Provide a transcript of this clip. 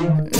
Yeah.